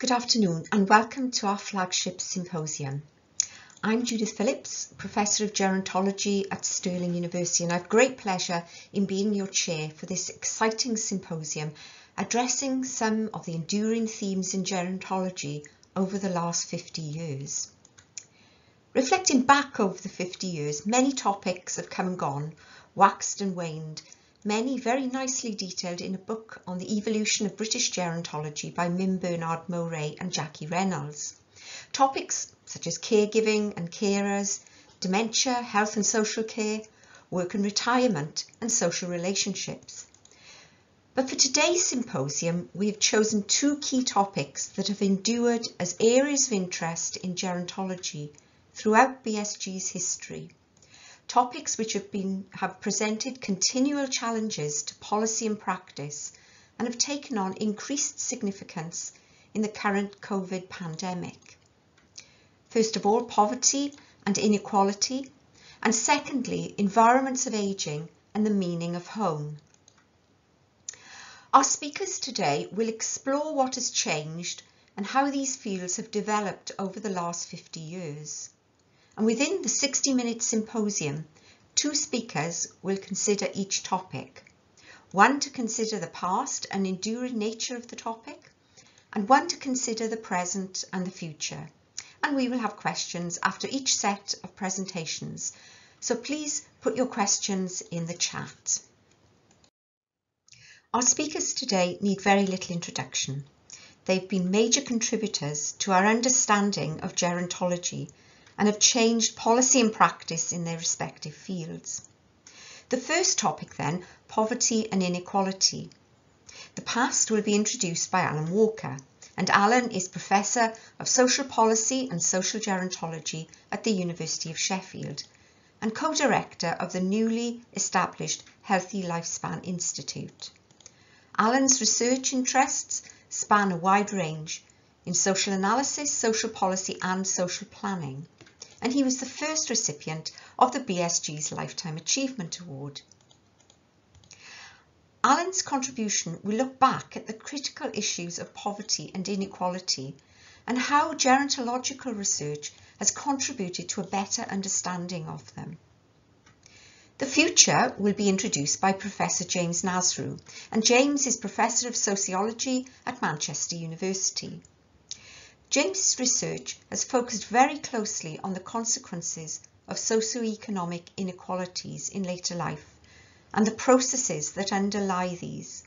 Good afternoon and welcome to our flagship symposium. I'm Judith Phillips, Professor of Gerontology at Stirling University and I have great pleasure in being your chair for this exciting symposium addressing some of the enduring themes in gerontology over the last 50 years. Reflecting back over the 50 years, many topics have come and gone, waxed and waned, many very nicely detailed in a book on the evolution of British gerontology by Mim Bernard Mo Ray and Jackie Reynolds. Topics such as caregiving and carers, dementia, health and social care, work and retirement, and social relationships. But for today's symposium, we have chosen two key topics that have endured as areas of interest in gerontology throughout BSG's history topics which have been have presented continual challenges to policy and practice and have taken on increased significance in the current COVID pandemic. First of all, poverty and inequality, and secondly, environments of ageing and the meaning of home. Our speakers today will explore what has changed and how these fields have developed over the last 50 years and within the 60 minute symposium, two speakers will consider each topic. One to consider the past and enduring nature of the topic, and one to consider the present and the future. And we will have questions after each set of presentations. So please put your questions in the chat. Our speakers today need very little introduction. They've been major contributors to our understanding of gerontology and have changed policy and practice in their respective fields. The first topic then, poverty and inequality. The past will be introduced by Alan Walker, and Alan is Professor of Social Policy and Social Gerontology at the University of Sheffield and co-director of the newly established Healthy Lifespan Institute. Alan's research interests span a wide range in social analysis, social policy and social planning and he was the first recipient of the BSG's Lifetime Achievement Award. Alan's contribution will look back at the critical issues of poverty and inequality and how gerontological research has contributed to a better understanding of them. The future will be introduced by Professor James Nazroo, and James is Professor of Sociology at Manchester University. James's research has focused very closely on the consequences of socioeconomic inequalities in later life and the processes that underlie these.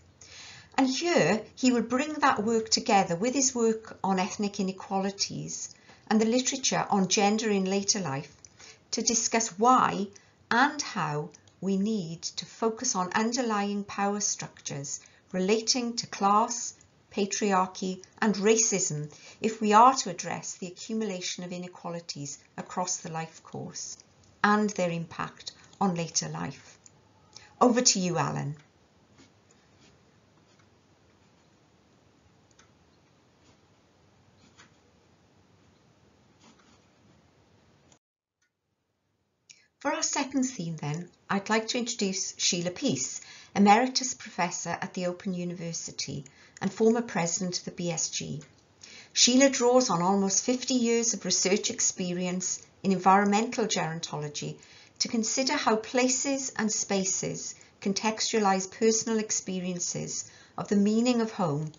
And here he will bring that work together with his work on ethnic inequalities and the literature on gender in later life to discuss why and how we need to focus on underlying power structures relating to class, patriarchy and racism if we are to address the accumulation of inequalities across the life course and their impact on later life. Over to you, Alan. For our second theme then, I'd like to introduce Sheila Peace, Emeritus Professor at the Open University and former President of the BSG. Sheila draws on almost 50 years of research experience in environmental gerontology to consider how places and spaces contextualise personal experiences of the meaning of home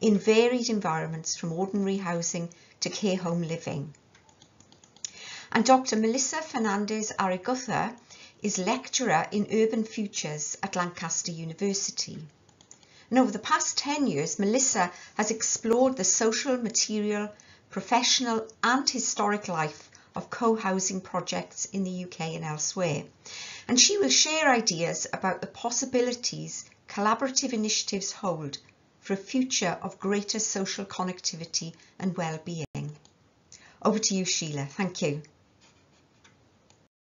in varied environments from ordinary housing to care home living. And Dr. Melissa Fernandez Arrigoitia is lecturer in urban futures at Lancaster University. And over the past 10 years, Melissa has explored the social, material, professional and historic life of co-housing projects in the UK and elsewhere. And she will share ideas about the possibilities collaborative initiatives hold for a future of greater social connectivity and well-being. Over to you, Sheila. Thank you.